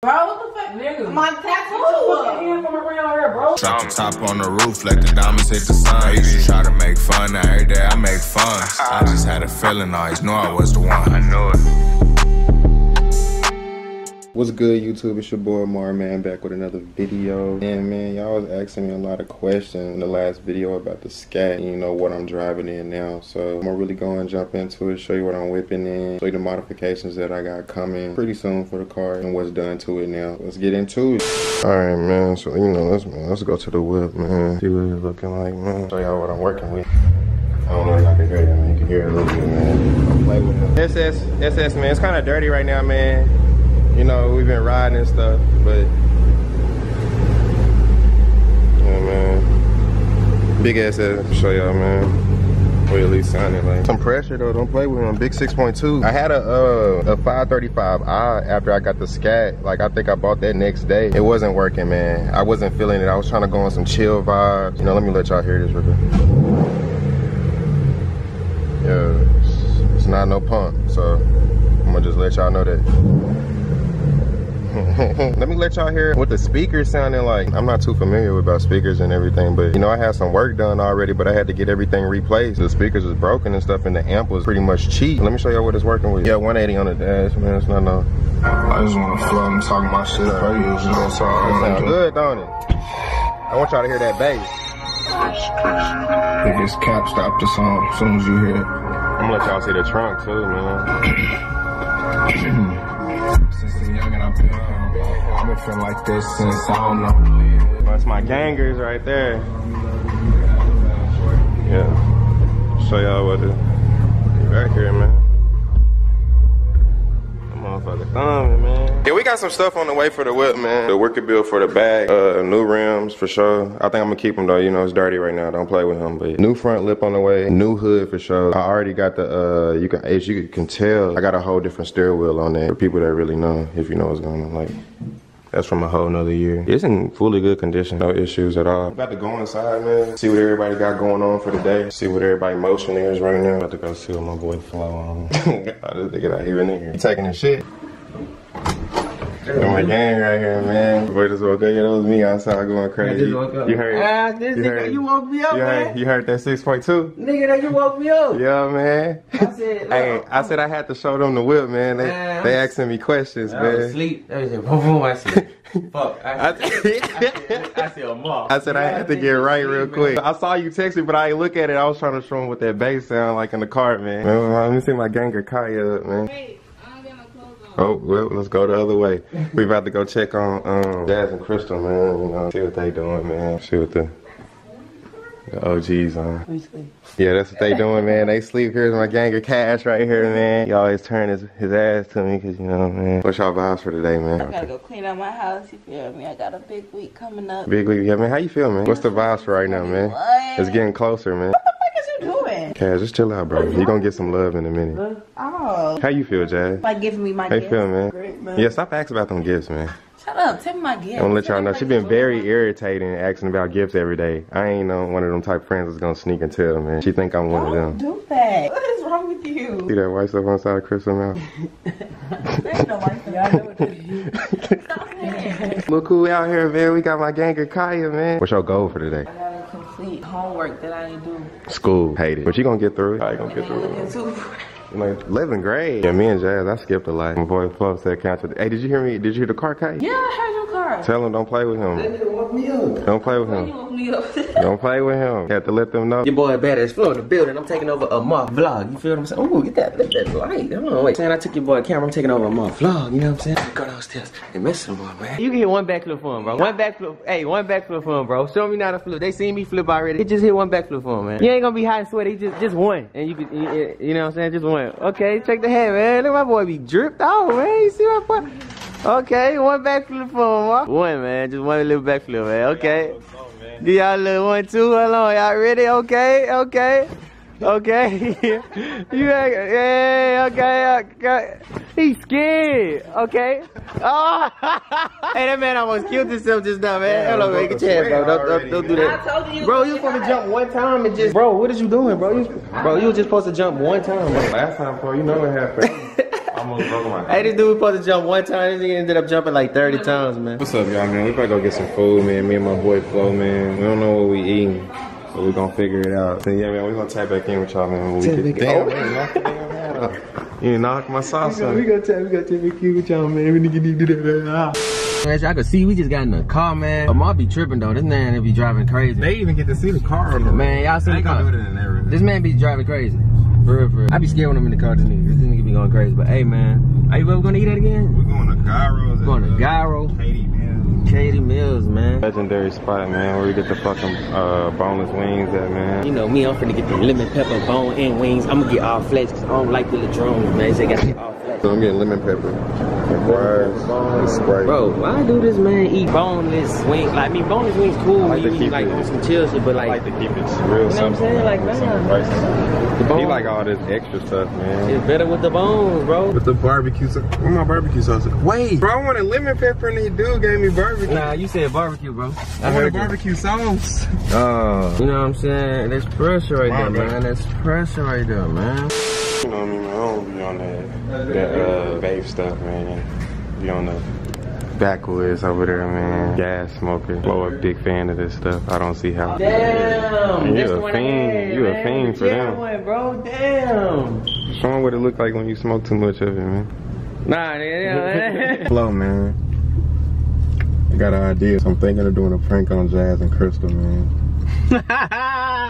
Bro, what the fuck? Nigga. My tattoo. from around here, bro. Drop the top on the roof, let the diamonds hit the sun. I used to try to make fun, now every day I make fun. I just had a feeling, I always knew I was the one. I knew it. What's good, YouTube? It's your boy Mar, man, back with another video. And man, y'all was asking me a lot of questions in the last video about the scat, you know, what I'm driving in now. So I'm gonna really go and jump into it, show you what I'm whipping in, show you the modifications that I got coming pretty soon for the car and what's done to it now. Let's get into it. All right, man. So you know, let's man, let's go to the whip, man. See what it's looking like, man. Show y'all what I'm working with. I don't know if y'all can hear it, man. You can hear it a little bit, man. I'll play with it. SS, SS, man. It's kind of dirty right now, man. You know, we've been riding and stuff, but yeah, man. Big ass ass, show y'all, man. Or at least sounding like some pressure though. Don't play with him. Big 6.2. I had a uh, a 535i after I got the scat. Like I think I bought that next day. It wasn't working, man. I wasn't feeling it. I was trying to go on some chill vibes. You know, let me let y'all hear this real quick. Yeah, it's, it's not no pump, so I'm gonna just let y'all know that. let me let y'all hear what the speakers sounding like. I'm not too familiar with about speakers and everything, but you know, I had some work done already, but I had to get everything replaced. The speakers was broken and stuff, and the amp was pretty much cheap. Let me show y'all what it's working with. Yeah, 180 on the dash, man. It's not no. I just wanna flow and talk my shit up. You know, so It sound good, don't it? I want y'all to hear that bass. Biggest cap stop the song as soon as you hear it. I'm gonna let y'all see the trunk too, man. I've been, feeling like this since I don't know. That's my gangers right there. Yeah. Show y'all what it right here, man. Motherfucker thumbing, man. Yeah, we got some stuff on the way for the whip, man. The wicker bill for the bag, uh, new rims for sure. I think I'm gonna keep them though. You know, it's dirty right now. Don't play with him. But new front lip on the way, new hood for sure. I already got the, uh, you can, as you can tell, I got a whole different steering wheel on there for people that really know, if you know what's going on. Like, that's from a whole nother year. It's in fully good condition, no issues at all. About to go inside, man. See what everybody got going on for the day. See what everybody motion is right now. About to go see what my boy Flo on. I just think out here in here. He taking his shit. Got my gang right here, man. Boy just woke up. Yeah, that was me outside going crazy. just woke up. You heard? Ah, this you nigga, heard- you woke me up, you heard, man. you heard that 6.2? Nigga, that you woke me up. Yeah, man. I said, hey, I said I had to show them the whip, man. They, Man, they asking me questions, I was man. asleep. That was it. Boom, boom. I said, fuck. I, I, I said, I'm off. I said I had to get right real quick. I saw you text me, but I ain't look at it. I was trying to show him what that bass sound like in the car, man. man let me see my ganger Kaya up, man. Wait, I don't got my clothes on. Oh, well, let's go the other way. We about to go check on um, Jazz and Crystal, man. You know, see what they doing, man. See what the, the OGs on. Yeah, that's what they doing, man. They sleep. Here's my gang of Cash right here, man. He always turn his, his ass to me, cause you know, man. What's y'all vibes for today, man? I gotta go clean out my house, you feel me? I got a big week coming up. Big week, yeah, man. How you feel, man? What's the vibes for right now, man? What? It's getting closer, man. What the fuck is you doing? Cash, just chill out, bro. You gonna get some love in a minute. Oh. How you feel, Jazz? Like giving me my How you gifts. feel, man? Great, man. Yeah, stop asking about them gifts, man. Shut up. Tell me my gifts. I'm gonna let y'all know she been very irritating asking about gifts every day. I ain't know one of them type friends that's gonna sneak and tell, man. She think I'm one of Don't them. do that. What is wrong with you? See that white stuff on the side of Crystal mouth? There's no white stuff. I know what it is. Look who we out here, man. We got my ganger Kaya, man. What's your goal for today? I gotta complete homework that I didn't do. School. Hate it. But you gonna get through it. How you gonna get through it? Looking too. Like 11th grade. Yeah, me and Jazz, I skipped a lot. My boy Flo said count to. Hey, did you hear me? Did you hear the car Kaya? Yeah, I heard your car. Tell him don't play with him. woke me up. Don't play with him. Woke me up. Don't play with him. You have to let them know. Your boy Badass Flo in the building. I'm taking over a mock vlog. You feel what I'm saying? Ooh, get that, let that light. Hold on, wait. Saying I took your boy camera. I'm taking over a mock vlog. You know what I'm saying? Go downstairs and mess some more, man. You can hit one backflip for him, bro. One backflip. Hey, one backflip for him, bro. Show me not a flip. They seen me flip already. Just hit one backflip for him, man. You ain't gonna be hot and sweaty. Just, just one, and you can, you, you know what I'm saying? Just one. Okay, check the head, man. Look, at my boy be dripped out, man. You see my boy? Okay, one backflip for him, bro. One, man. Just one little backflip, man. Okay. Do y'all little one too? Hold on, y'all ready? Okay, okay. Okay. you act, yeah, okay, okay. He's scared. Okay. Oh. hey, that man almost killed himself just now, man. Hold on, man. Get your head, bro. Don't, don't, don't do that. I told you. Bro, you supposed to jump one time and just, bro. What is you doing, bro? You, bro, you was just supposed to jump one time, bro. Last time, bro, you know what happened. I'm almost broke my Hey, this dude was supposed to jump one time. This nigga ended up jumping like 30 times, man. What's up, y'all, man? We about to go get some food, man. Me and my boy Flo, man. We don't know what we eating, but we gonna figure it out. So, yeah, man, we gonna tap back in with y'all, man. When we get. Damn, Oh. man, knock the damn hat off. You knocked my sauce on. gonna tap, we gonna tap back in with y'all, man. We need to do that. As y'all can see, we just got in the car, man. Lamar be tripping though. This man they be driving crazy. They even get to see the car on the Man, y'all see I the car? do it in there. This man be driving crazy. For real, for real. I be scared when I'm in the car. This nigga, this nigga be going crazy. But hey, man, are you ever gonna eat that again? We're going to Gyro's. Going to Gyro, Katy Mills. Katy Mills, man. Legendary spot, man, where we get the fucking uh, boneless wings at, man. You know me, I'm finna get the lemon pepper bone and wings. I'm gonna get all flesh because I don't like the ladrones, man. They got to all flesh. So I'm getting lemon pepper fries Sprite. Bro, why do this man eat boneless wings? Like, I mean, boneless wings cool. I like you keep like it- some chill shit, but I like, like to keep it real You know what I'm simple. saying? Like, some man. rice. the He like all this extra stuff, man. it's better with the bones, bro. With the barbecue sauce. Where my barbecue sauce? Wait, bro, I want a lemon pepper and he dude gave me barbecue. Nah, you said barbecue, bro. I I want a heard barbecue sauce. Oh. You know what I'm saying? That's pressure right Wow, there, man. man. That's pressure right there, man. You know what I mean? I don't on that, that uh, vape stuff, man. Be on the backwoods over there, man. Gas smoker. Flo a big fan of this stuff. I don't see how. Damn, You that's a the fiend. had, You a man. fiend for them. One, bro, damn. Show 'em what it look like when you smoke too much of it, man. Nah, yeah. Flo, man. I got an idea. So I'm thinking of doing a prank on Jazz and Crystal, man.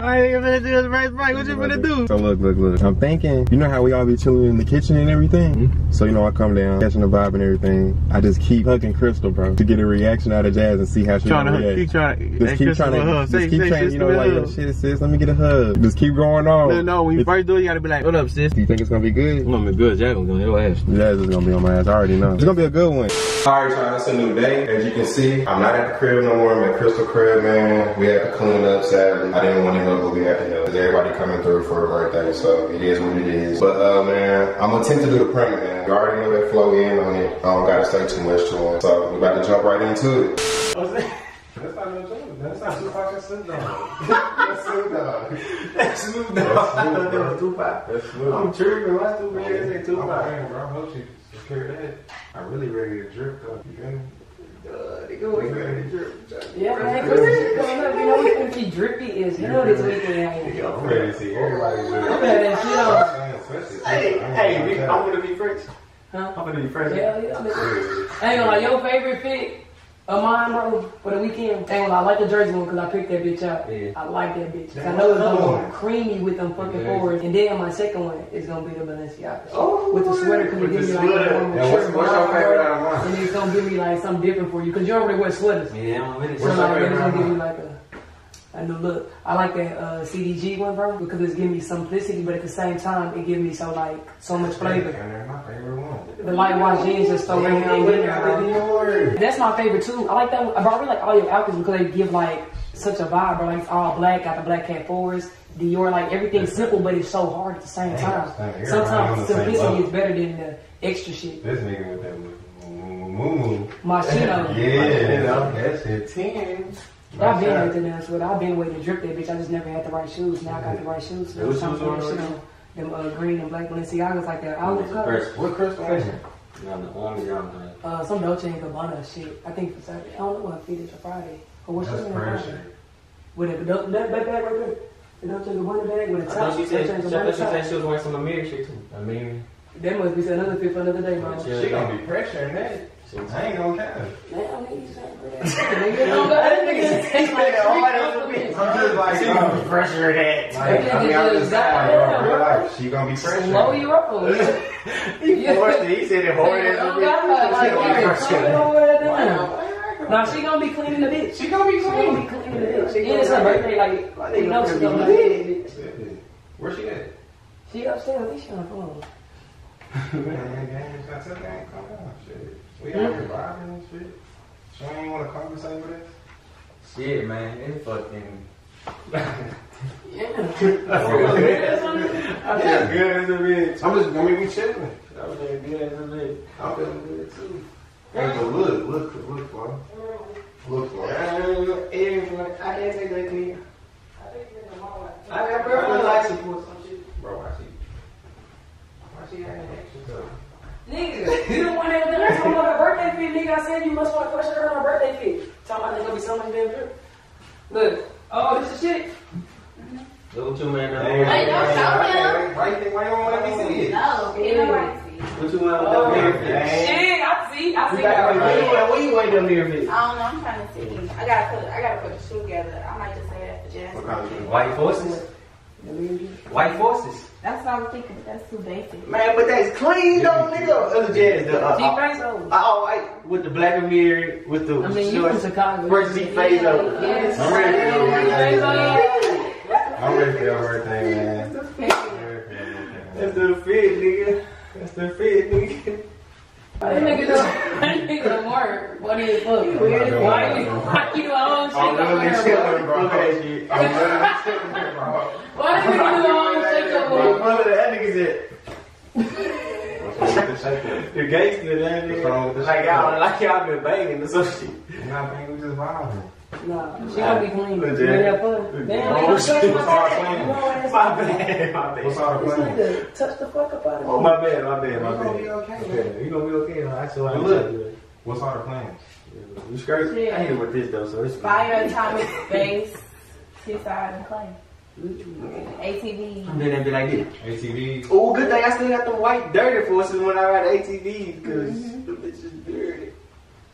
I ain't gonna do this right, right. What you gonna do? So look, look, look. I'm thinking, you know how we all be chilling in the kitchen and everything? Mm-hmm. So you know I come down, catching the vibe and everything. I just keep hugging Crystal, bro, to get a reaction out of Jazz and see how she Trying gonna react. keep trying to. Just keep trying to, just keep trying, you know, like, yo, shit, sis, let me get a hug. Just keep going on. No, no. When you It- first do it, you gotta be like, "What up, sis?" Do you think it's gonna be good? I'm gonna be good. Jack gonna your ass. Jazz is gonna be on my ass. I already know. It's gonna be a good one. Alright, y'all, it's a new day. As you can see, I'm not at the crib no more. I'm at Crystal Crib, man. We had to clean up, sadly. I didn't want to help, but we had to help. Because everybody coming through for her birthday, so it is what it is. But, uh, man, I'm gonna attempt to do the prank, man. You already know that flow in on it. I don't gotta say too much to him. So, we about to jump right into it. That's not no joke. That's not Tupac and Snoop Dogg. That's Snoop Dogg. That's Snoop Dogg. I thought that was Tupac. That's Snoop. I'm tripping. Why Snoop Dogg say Tupac? I'm saying, bro. I hope she secure that. I'm really ready to drip, though. You feel me? Yeah, man, because this coming up, you know, we gonna keep drippy as hell this weekend. I'm ready to see. I'm had shit on. Hey, hey, I'm gonna be fresh. Huh? I'm gonna be fresh. Yeah, yeah, I ain't gonna lie, your favorite fit of mine, bro, for the weekend. Gonna I like the jersey one because I picked that bitch out. Yeah. I like that bitch. 'Cause I know it's gonna be creamy with them fucking forwards. And then my second one is gonna be the Balenciaga. Oh, with the sweater, because it with gives me like more Yeah, what's- what's your favorite out of mine? And it's gonna give me like something different for you because you don't really wear sweaters. Yeah, I'm with it. So like, it's gonna give you like a, a new look. I like that uh, CDG one, bro, because it's giving me simplicity, but at the same time, it gives me so like so much flavor. my favorite one. The light wash jeans just everything in there, bro. That's my favorite too. I like that. One. Bro, I really like all your outfits because they give like such a vibe, bro. Like it's all black, got the black cat forwards. Dior, like everything's simple, but it's so hard at the same time. Damn, everybody on Sometimes simplicity is better than the extra shit. This nigga with that moo moo. Moschino. Yeah, that's it. Ten. I've been with the dance with. I've been waiting to drip that bitch. I just never had the right shoes. Now I got the right shoes. So What it's time shoes for on that shit right on. Them uh, green and black Balenciagas like that olive color. Fresh. What crystal? Fresh. No, the army down there. Uh, some Dolce and Gabbana shit. I think for Saturday. I don't know what fit is for Friday. Or what's That's on Friday? With a that, that bag right there. The Dolce and Gabbana bag with a I top. thought she said, Dolce and I thought Gabbana she said she was wearing some Amiri shit too. Amiri. That must be another fit for another day, bro. Yeah. She gonna be pressuring that. I ain't gonna count. Man, I need you saying for that. Nigga, don't got that nigga say like three compliments. I'm just like, uh, Pressure that. like, I mean, I'm just saying, bro, real life, she gonna be pressuring. Slow you roll. He forced it. He said it hard as a Don't bitch. got her, like, Like, nigga, pressure. calm over there down. Nah, she gonna be cleaning the bitch. She gonna be cleaning. She gonna be cleaning the bitch. And it's her birthday, like, you know she gonna be cleaning the bitch. Where she at? She upstairs, at least she on the phone. Man, gang, I tell gang, calm shit. We out here vibing and shit. She ain't wanna conversate with us. Shit, man. It's fucking. Yeah. I feel good as a bitch. I'm just, I mean, we chilling. I was feeling good as a bitch. I'm feeling good too. Hey, but look, look, look, bro. Look, bro. I can't take that clean. I got bro, I Nigga, you the one that was there talking about her birthday fit, nigga. I said you must want to question her on her birthday fit. Talking about there's gonna be so much damn. Look, oh, this is shit. Look what you man done. Hey, don't show him. Why you think, why you don't let me see it? No, ain't nobody see it. What you want with oh, that mirror fit? Shit, I see, I see that. What you want with that mirror fit? I don't know, I'm trying to see. I gotta put, I gotta put the shoe together. I might just say that for Jasmine. White forces? White forces? That's what I was thinking, but that's too basic. Man, but that's clean though, nigga. Other jazz, the uh, T-Face uh, over. all white with the black and mirror with the I mean, you shorts. Chicago. First T face over. Yes. I'm ready to go. T-Face over. I'm ready for your birthday, man. That's the fit, nigga. That's the fit, nigga. That nigga don't, that nigga don't work. What is fuck? Why you, why you own shit I'm up really chilling, bro? bro. Look at that shit. I'm really chilling, bro. Why the you own shit up What there? brother that nigga said? What's wrong with the shaker? The gangster, that What's wrong with nigga. the Like y'all, like y'all been banging or some shit. Nah, man, we just vibing. Nah, she gonna be clean. Legit. You ready to have fun? Damn, Oh, nigga, shit. What's all tag. clean? You know what I'm My bad, my bad. What's all the This plans? nigga touch the fuck up out of Oh, my bad, my bad, my You bad. gonna be okay, Okay, you gonna be okay. though. I saw how But you look. What's all the plans? You straight? Yeah. I ain't with this though, so it's Fire atomic space. Seaside and clay. ATV. And then they be like this. ATV. Oh, good thing I still got the white dirty forces when I ride ATV because the bitch is dirty.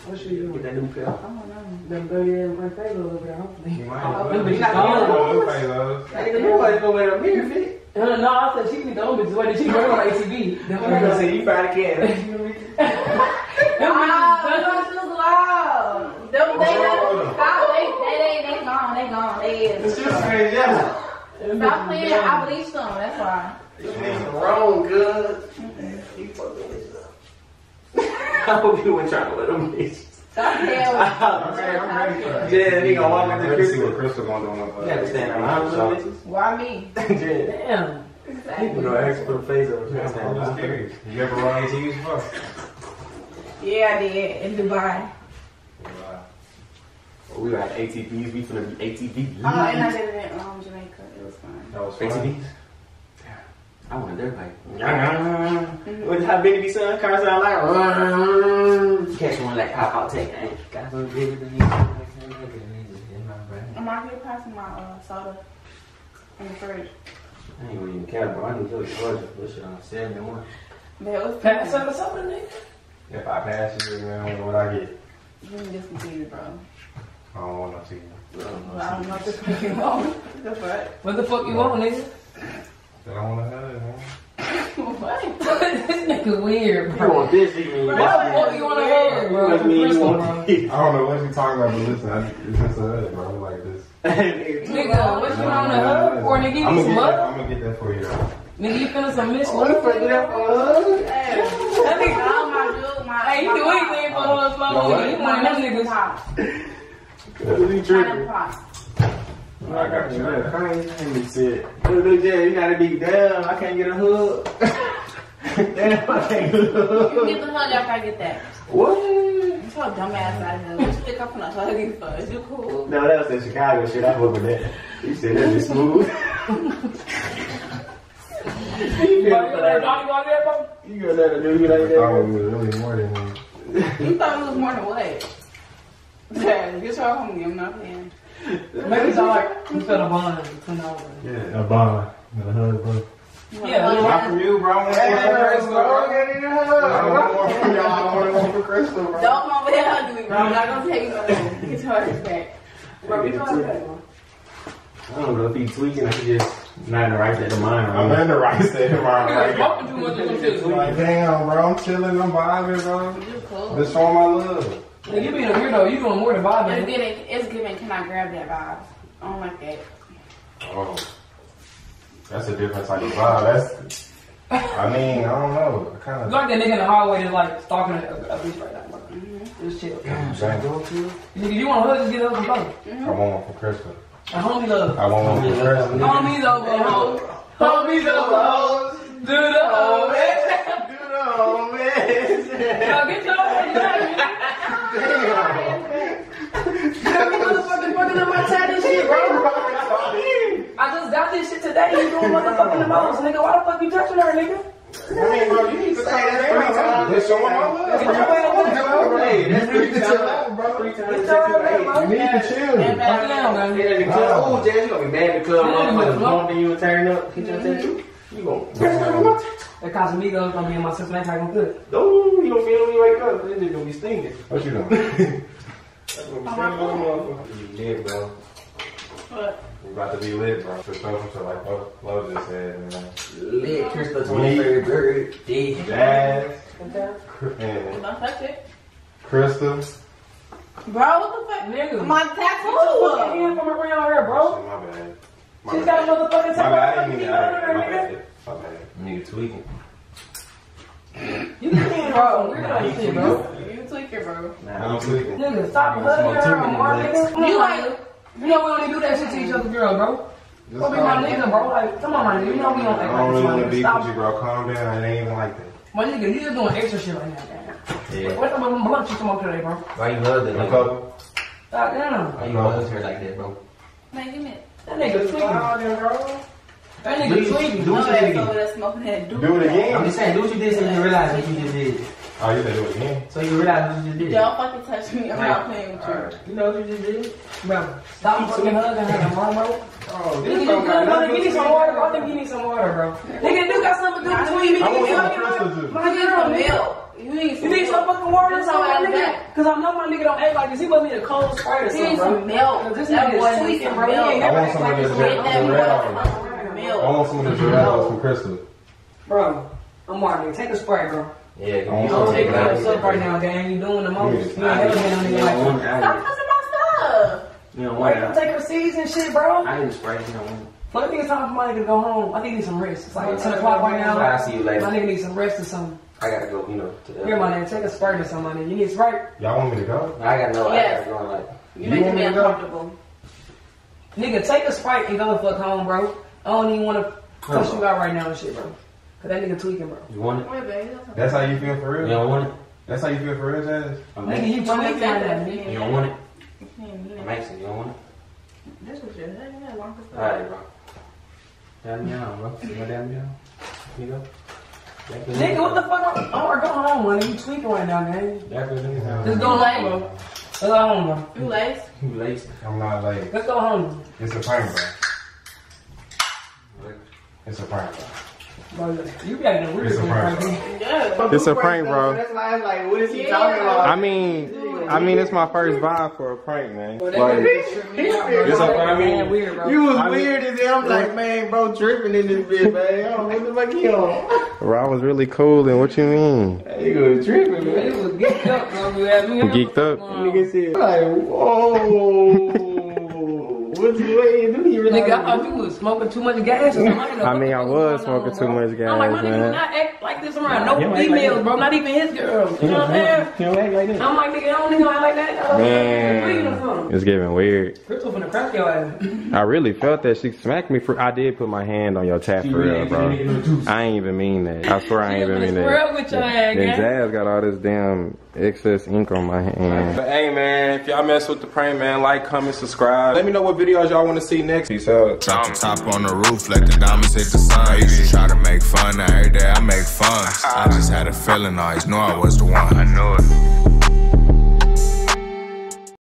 What she doing? Get that new pair. I don't know. Them dirty ass my face over there, hopefully. You might. Oh, them bitches You gone. know, them fellas. I didn't know I was gonna wear a mirror fit. No, no, I said she be the old bitches. Wait, did she work on ATV? Them I'm gonna say you probably can. Them Ah, bitches. those shoes loud. Them, they, they, stop, they, they, they, they gone, they gone, they It's is. just strange, yeah. Stop playing, I bleached them, that's why. Wrong, good. You fucking bitches up. I hope you weren't trying to let them bitches. Stop playing with I'm ready, I'm ready for it. Yeah, nigga walk I'm into ready see what Crystal. Crystal gonna do on the You have to stand around them bitches. Why me? Yeah. Damn. You know, I actually put a face over Yeah, here. I'm just curious. You ever run ATVs before? Yeah, I did, in Dubai. We got ATVs. We finna be ATV. Oh, and I did it in um, Jamaica, it was fun. That was fun. ATVs. I want their bike. What how Benny be son? Car sound like. Catch one like pop out take. Got some bigger than I'm out here passing my uh, soda in the fridge. I ain't even care, bro. I need your Georgia. This shit on seven and one. But was Pass fun. up or something, nigga. If I pass you, man, I don't know what I get. You can just confused, bro. I don't want no tea. Well, I don't know if this is what you want. The fuck? What the fuck you want, nigga? I want to have it, man. What? this nigga weird, You want this? You mean? What the fuck you want to have, bro? Must mean you bro. want this. I don't know what you're talking about, but listen, I, it's just a hug, bro. Like this. Nigga, what you want to hug? Or nigga, you I'm gonna some get that. love? I'm gonna get that for you. Though. Nigga, you feeling some miss Oh, love? you fucking up for a hug? That nigga, all my jewels, my. Hey, you my do anything for her slow nigga. You one of them niggas. What you tripping? Pop. I got you. Yeah, crazy. Let me see it. Look, look, Jay, you gotta be down. I can't get a hug. Damn, I can't get a You hug. get the hug after I get that. What? You so dumbass of here. What you think I'm gonna hug you for? Is you cool? No, that was that Chicago shit. I fuck with that. You said that be smooth. you gonna you let talk you a dude like I that? thought it was more than me. You thought it was more than what? Yeah, get your homie. I'm not playing. Maybe it's all like, you felt a bond between all of. Yeah, a bond. A hug, bro. Yeah, Not from you, bro. I want one for Crystal, bro. I get a want one from y'all. I want one for Crystal, bro. Don't come over here hugging me, bro. I'm not gonna take you no more. Get your ass back. Bro, you talking about that, bro? I don't know if he tweaking or he just not in the right state of mind. I'm in the right state of mind You right fucking now. too much of them shit. Like, damn, bro. I'm chilling. I'm vibing, bro. You cool. Just showing my love. Nigga, you being a weirdo. You doing more than It's giving, it's giving, can I grab that vibe? I don't like that. Oh. That's a different type of vibe. That's. I mean, I don't know. I kind You of. like that nigga in the hallway that's like stalking a, a bitch right now, bro. Mm-hmm. Just chill. Nigga, you want to hug, just get up and go. Mm-hmm. I want one for Crystal. A homie love. I want one for Crystal. Homies over hoes. Homies over hoes. Do the homies. Yo, get your ass back. Damn, you motherfucking fucking up my chat and shit, bro. I just got this shit today. You doing motherfucking the most, nigga. Why the fuck you touching her, nigga? I mean, bro, you need to say that for me. Just showing my love, bro. Hey, that's three need to times. chill out, bro. Three times It's all right, bro. You need to chill. And Fuck that- down, man. The club. Oh, Jazz, you gonna be mad in the club. Yeah, Motherfuckers man. bumping you and turning up. Hit your tattoo. You gonna. That Casamigos gonna be in my sister. That's how gonna good. No, you gonna feel me wake up. This is gonna be stinging. What you doing? That's gonna be stinging motherfucker. You lit, bro. What? We about to be lit, bro. For social, so like Flo Flo just said, man. Lit Crystal Me. 23rd birthday. Jazz, Cr- and Don't touch it. Crystal. Bro, what the fuck? Nigga. My Fucking tattoo. hand from around here, bro. Oh, shit, my bad. My She's bad. got a motherfucking My tattoo. bad. I didn't mean Fucking to. I hand didn't- on My bad. My bad. Nigga tweaking. You can't bro. Weird ass shit, bro. You tweaking, bro. I'm tweaking. Nigga, stop hugging Smoke too her, many Mark, blunts. nigga. You like, You know we only do that shit to each other, girl, bro. Go be my nigga, bro. Like, come on, my nigga. You know we don't act I don't really want to be with you, bro. Calm down. It ain't even like that. My nigga, you just doing extra shit right now, damn. Yeah. What the blunt you smoke today, bro? Why you hug that A nigga? couple. Stop down. Why you hug her like that, bro? man, give me it. That nigga tweaking. That nigga Do tweaking. do No what you did again. there smoking that dude. Do it again. I'm just saying, do what you did so you realize what you just did. Oh, you said do it again? So you realize what you just did. Don't fucking touch me. I'm not playing with you. You know what you just did? Bro, stop fucking hugging her, bro, bro. Oh, Nigga, you good, bro. Give me some water, bro. I think you need some water, bro. Nigga, you got something to do between me and you. some hugging her. crystal juice. My You need some nigga. milk. You need You need some fucking water or That's something, all I nigga? Cause I know my nigga don't act like this. He must need a cold Sprite or He something, needs bro. some milk. Cause this That nigga is needs tweaking, some bro. He ain't never I want act some like of this. this bro. Get that The boy red some I want some of the Geraldo's from Crystal. Bro, I'm Martin. Take a Sprite, bro. Yeah, I you want don't some take of it that. out. Right now, gang? You doing the most. Yeah. You ain't never been on You like want that. it. Stop touching my stuff. You don't Why want you don't take her seeds and shit, bro? I didn't spray. You don't want it. I think it's time for my nigga to go home. I think he needs some rest. It's like 10 o'clock right now. I'll see you later. My nigga needs some rest or something. I gotta go, you know, to the Here, my nigga, take a Sprite or something, my nigga. You need Sprite? Y'all want me to go? I gotta know. Yes. I gotta go like. You You make me me to go? uncomfortable. Nigga, take a Sprite and go the fuck home, bro. I don't even want to cuss you out right now and shit, bro. Cause that nigga tweaking, bro. You want it? Wait, baby. That's how you feel for real? You don't want it? That's how you feel for real, Jazz? I'm Nigga, you tweaking right that nigga. You don't want it? nigga. I'm Mexican. You don't want it? This was your head. Yeah, long as Alright, bro. Damn me down, bro. You know damn me down? You know? Nigga, what the fuck? Oh, go home, man. You tweaking right now, man. That's what it is. Just go home, bro. Let's go home, bro. You lace? You lazy. I'm not late. Let's go home. It's a prank, bro. It's a prank, bro. Bro, you got the weird It's a shit prank. right. Yeah. It's a prank, bro. That's why I was like, what is he Yeah. talking about? I mean, I mean, it's my first vibe for a prank, man. Bro, that Like, nigga tripped me out, bro. It's a- I mean, weird, bro. You was I mean- weird as hell. I'm like, man, bro, tripping in this bitch, man. Oh, what the fuck he on? bro, I was really cool, and what you mean? He was tripping, It man. was geeked up, bro. You had me Geeked up? Nigga said, like, whoa. What's he waiting to do? Nigga, I thought you was smoking too much gas or something. didn't I mean, I was going on, smoking bro. too much gas. I'm like, my nigga man. not act like this around no don't like females, bro. Not even his girls. You know what I'm saying? He don't act like that. I'm like, nigga, I don't nigga act like that. Man, it's getting weird. Crystal finna crack your ass. I really felt that she smacked me for. I did put my hand on your tap for real, bro. I ain't even mean that. I swear I ain't even mean Square up that. with your ass, Then gang. Jazz got all this damn excess ink on my hand. But hey man, if y'all mess with the prank, man, like, comment, subscribe. Let me know what videos y'all want to see next. Peace out. Drop the top on the roof, let the diamonds hit the sun. I used to try to make fun, every day I make fun. I just had a feeling, I always knew I was the one. I knew it.